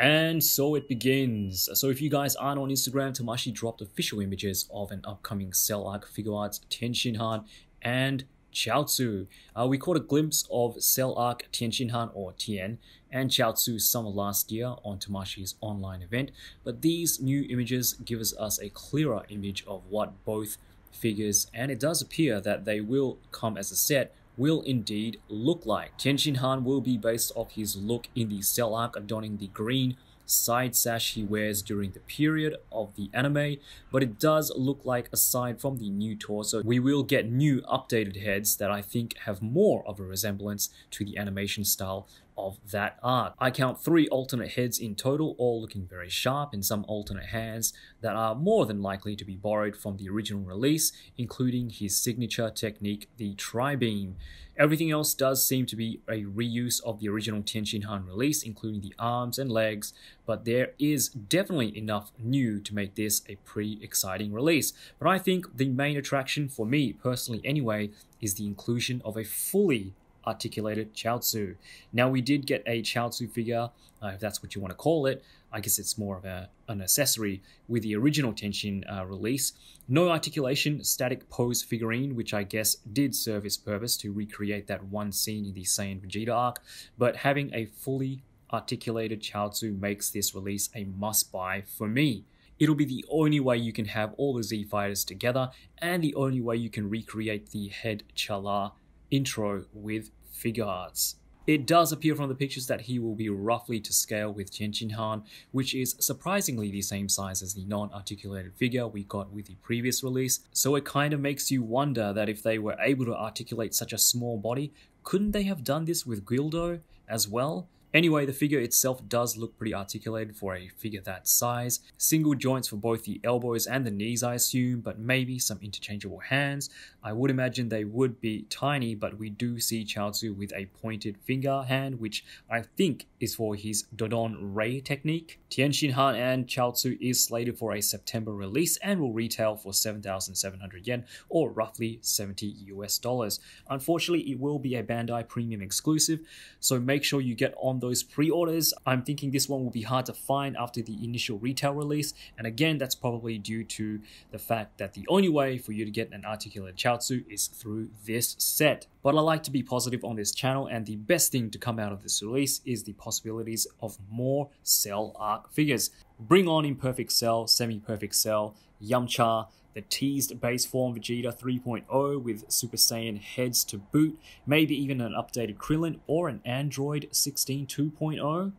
And so it begins. So if you guys aren't on Instagram, Tamashii dropped official images of an upcoming Cell Arc Figuarts Tenshinhan and Chiaotzu. Uh, we caught a glimpse of Cell Arc Tenshinhan or Tien and Chiaotzu summer last year on Tamashii's online event, but these new images give us a clearer image of what both figures, and it does appear that they will come as a set will indeed look like. Tian Han will be based off his look in the cell arc adorning the green side sash he wears during the period of the anime, but it does look like aside from the new torso, we will get new updated heads that I think have more of a resemblance to the animation style of that arc. I count three alternate heads in total, all looking very sharp, and some alternate hands that are more than likely to be borrowed from the original release, including his signature technique, the Tri-Beam. Everything else does seem to be a reuse of the original Tenshinhan release, including the arms and legs, but there is definitely enough new to make this a pretty exciting release. But I think the main attraction for me, personally anyway, is the inclusion of a fully articulated Chaozu. Now we did get a Chaozu figure, uh, if that's what you want to call it. I guess it's more of a, an accessory with the original Tenshin uh, release. No articulation, static pose figurine, which I guess did serve its purpose to recreate that one scene in the Saiyan Vegeta arc, but having a fully articulated Chiaotzu makes this release a must buy for me. It'll be the only way you can have all the Z fighters together, and the only way you can recreate the head Chala intro with Figuarts. It does appear from the pictures that he will be roughly to scale with Han, which is surprisingly the same size as the non-articulated figure we got with the previous release, so it kind of makes you wonder that if they were able to articulate such a small body, couldn't they have done this with Guldo as well? Anyway, the figure itself does look pretty articulated for a figure that size. Single joints for both the elbows and the knees, I assume, but maybe some interchangeable hands. I would imagine they would be tiny, but we do see Chiaotzu with a pointed finger hand, which I think is for his Dodon Ray technique. Tenshin Han and Chiaotzu is slated for a September release and will retail for 7,700 yen or roughly 70 US dollars. Unfortunately, it will be a Bandai Premium exclusive, so make sure you get on those pre-orders. I'm thinking this one will be hard to find after the initial retail release, and again, that's probably due to the fact that the only way for you to get an articulated Chiaotzu is through this set. But I like to be positive on this channel, and the best thing to come out of this release is the possibilities of more Cell Arc figures. Bring on Imperfect Cell, Semi Perfect Cell, Yamcha, the teased base form Vegeta 3.0 with Super Saiyan heads to boot, maybe even an updated Krillin or an Android 16 2.0.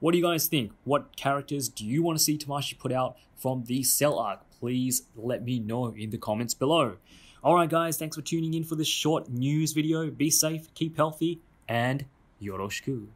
What do you guys think? What characters do you want to see Tamashii put out from the Cell Arc? Please let me know in the comments below. Alright guys, thanks for tuning in for this short news video. Be safe, keep healthy, and yoroshiku.